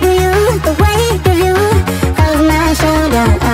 do you, the way you. My shoulder